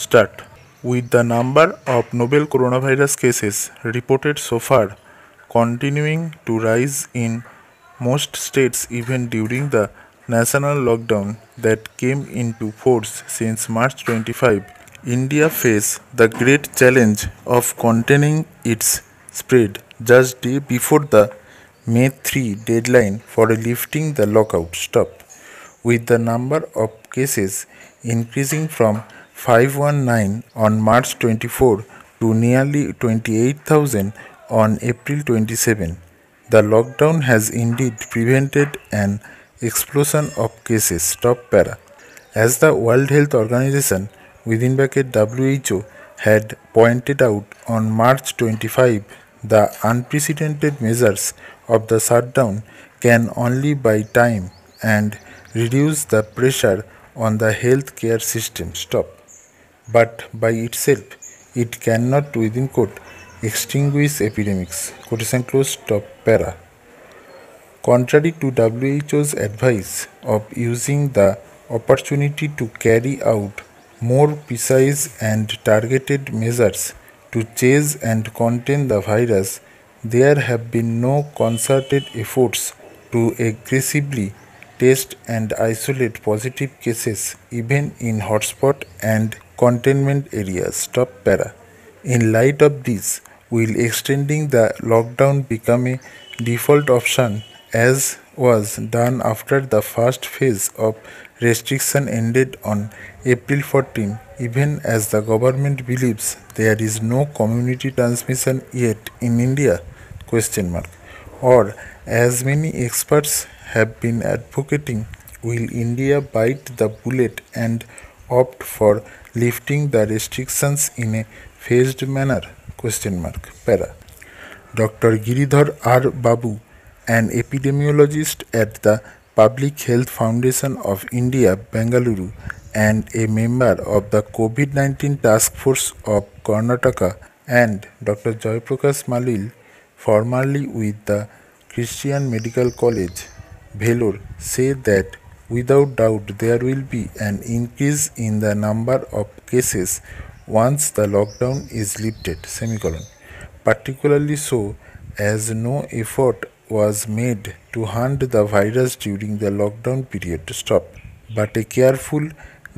Start. With the number of novel coronavirus cases reported so far continuing to rise in most states even during the national lockdown that came into force since March 25, India faced the great challenge of containing its spread just day before the May 3 deadline for lifting the lockout. Stop. With the number of cases increasing from 519 on March 24 to nearly 28,000 on April 27. The lockdown has indeed prevented an explosion of cases. Stop para. As the World Health Organization within bracket WHO had pointed out on March 25, the unprecedented measures of the shutdown can only buy time and reduce the pressure on the healthcare system. Stop but by itself it cannot within quote extinguish epidemics. Quotation close stop para. Contrary to WHO's advice of using the opportunity to carry out more precise and targeted measures to chase and contain the virus, there have been no concerted efforts to aggressively test and isolate positive cases even in hotspot and containment areas. Stop para. In light of this, will extending the lockdown become a default option as was done after the first phase of restriction ended on April 14 even as the government believes there is no community transmission yet in India question mark or as many experts have been advocating will India bite the bullet and opt for lifting the restrictions in a phased manner? Question mark. Para. Dr. Giridhar R. Babu, an epidemiologist at the Public Health Foundation of India, Bengaluru, and a member of the COVID 19 Task Force of Karnataka, and Dr. Jayaprakash Muliyil, formerly with the Christian Medical College, Vellore, say that Without doubt, there will be an increase in the number of cases once the lockdown is lifted, semicolon. particularly so as no effort was made to hunt the virus during the lockdown period. To stop. But a careful,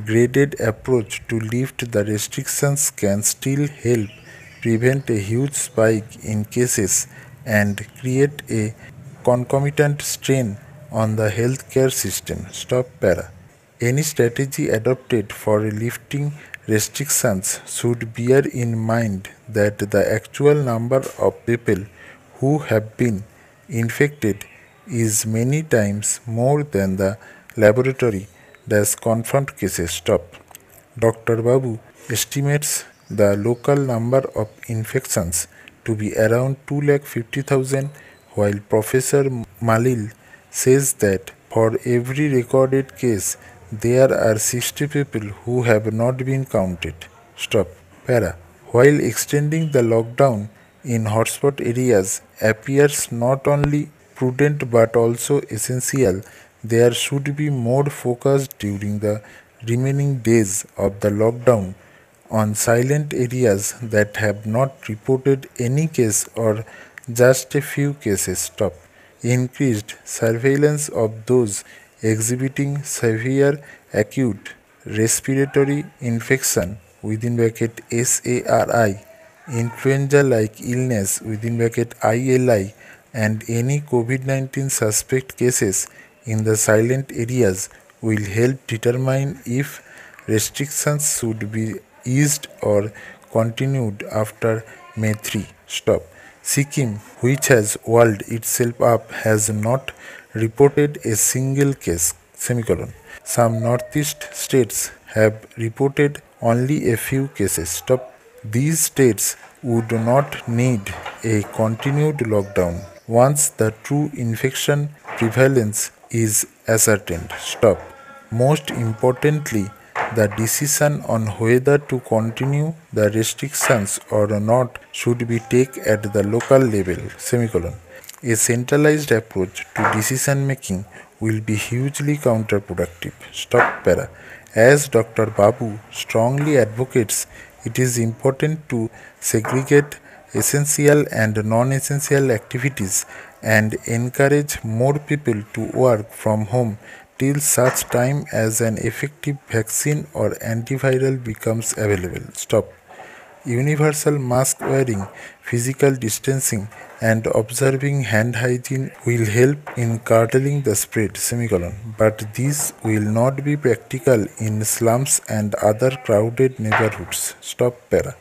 graded approach to lift the restrictions can still help prevent a huge spike in cases and create a concomitant strain on the healthcare system. Stop para. Any strategy adopted for lifting restrictions should bear in mind that the actual number of people who have been infected is many times more than the laboratory does confront cases. Stop. Dr. Babu estimates the local number of infections to be around 2,50,000 while Professor Muliyil says that for every recorded case, there are 60 people who have not been counted. Stop. Para. While extending the lockdown in hotspot areas appears not only prudent but also essential, there should be more focus during the remaining days of the lockdown on silent areas that have not reported any case or just a few cases. Stop increased surveillance of those exhibiting severe acute respiratory infection within bracket SARI, influenza-like illness within bracket ILI, and any COVID-19 suspect cases in the silent areas will help determine if restrictions should be eased or continued after May 3. Stop. Sikkim, which has walled itself up, has not reported a single case. Semicolon. Some northeast states have reported only a few cases. Stop. These states would not need a continued lockdown once the true infection prevalence is ascertained. Stop. Most importantly, the decision on whether to continue the restrictions or not should be taken at the local level. Semicolon. A centralized approach to decision making will be hugely counterproductive. Stop para. As Dr. Babu strongly advocates, it is important to segregate essential and non-essential activities and encourage more people to work from home till such time as an effective vaccine or antiviral becomes available. Stop. Universal mask wearing, physical distancing, and observing hand hygiene will help in curtailing the spread. Semicolon. But this will not be practical in slums and other crowded neighborhoods. Stop para.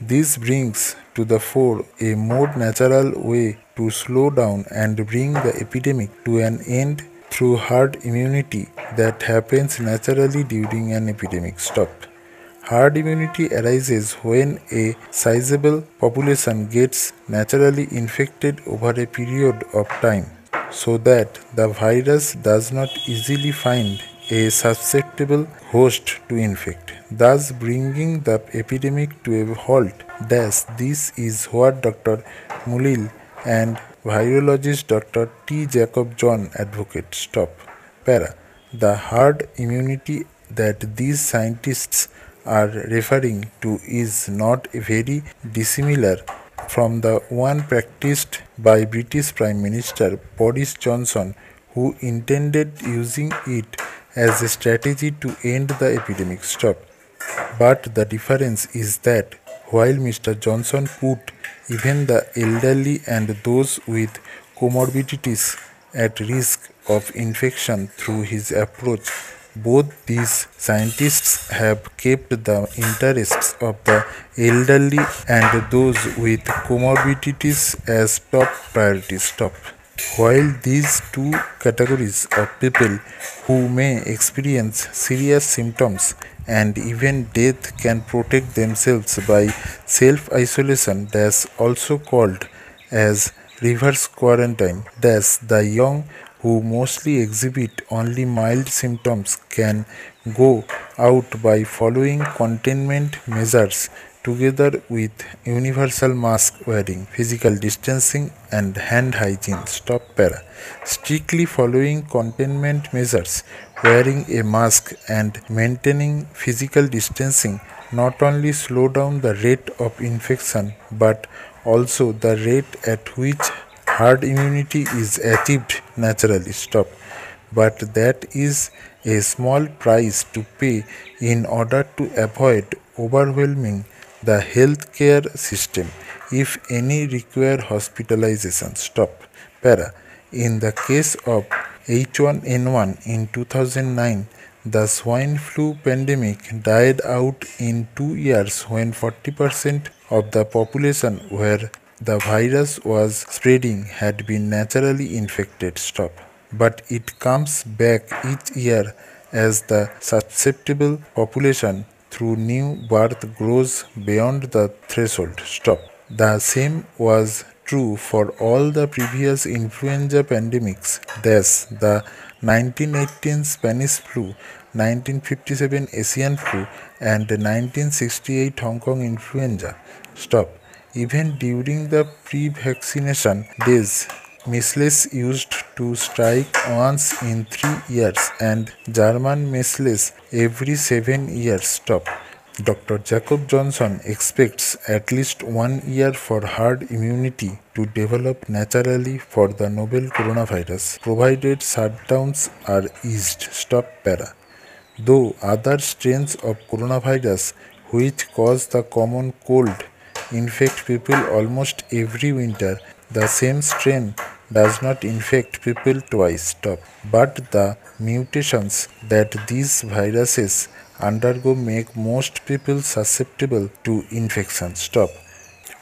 This brings to the fore a more natural way to slow down and bring the epidemic to an end through herd immunity that happens naturally during an epidemic. Stop. Herd immunity arises when a sizable population gets naturally infected over a period of time so that the virus does not easily find a susceptible host to infect, thus bringing the epidemic to a halt. Thus, this is what Dr. Muliyil and virologist Dr. T. Jacob John advocate. Stop. Para. The herd immunity that these scientists are referring to is not very dissimilar from the one practiced by British Prime Minister Boris Johnson, who intended using it as a strategy to end the epidemic. Stop. But the difference is that while Mr. Johnson put even the elderly and those with comorbidities at risk of infection through his approach, both these scientists have kept the interests of the elderly and those with comorbidities as top priorities. Top. While these two categories of people who may experience serious symptoms and even death can protect themselves by self-isolation that's also called as reverse quarantine. Thus, the young who mostly exhibit only mild symptoms can go out by following containment measures together with universal mask wearing, physical distancing and hand hygiene. Stop para. Strictly following containment measures, wearing a mask and maintaining physical distancing not only slow down the rate of infection but also the rate at which herd immunity is achieved naturally. Stop. But that is a small price to pay in order to avoid overwhelming the healthcare system if any require hospitalization. Stop. Para. In the case of H1N1 in 2009 the swine flu pandemic died out in 2 years when 40% of the population where the virus was spreading had been naturally infected stop. But it comes back each year as the susceptible population through new birth grows beyond the threshold stop. The same was true for all the previous influenza pandemics thus the 1918 spanish flu 1957 asian flu and 1968 hong kong influenza stop even during the pre-vaccination days, measles used to strike once in three years and German measles every seven years. Stop. Dr. Jacob Johnson expects at least one year for herd immunity to develop naturally for the novel coronavirus, provided shutdowns are eased. Stop para. Though other strains of coronavirus which cause the common cold infect people almost every winter. The same strain does not infect people twice. Stop. But the mutations that these viruses undergo make most people susceptible to infection. Stop.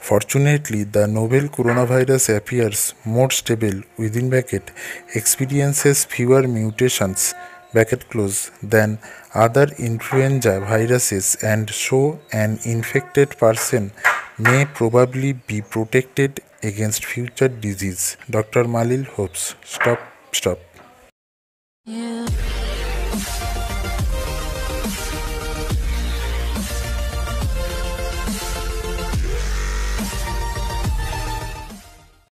Fortunately, the novel coronavirus appears more stable within bracket, experiences fewer mutations bracket close than other influenza viruses and so an infected person may probably be protected against future disease. Dr. Malil hopes. Stop, stop. Yeah.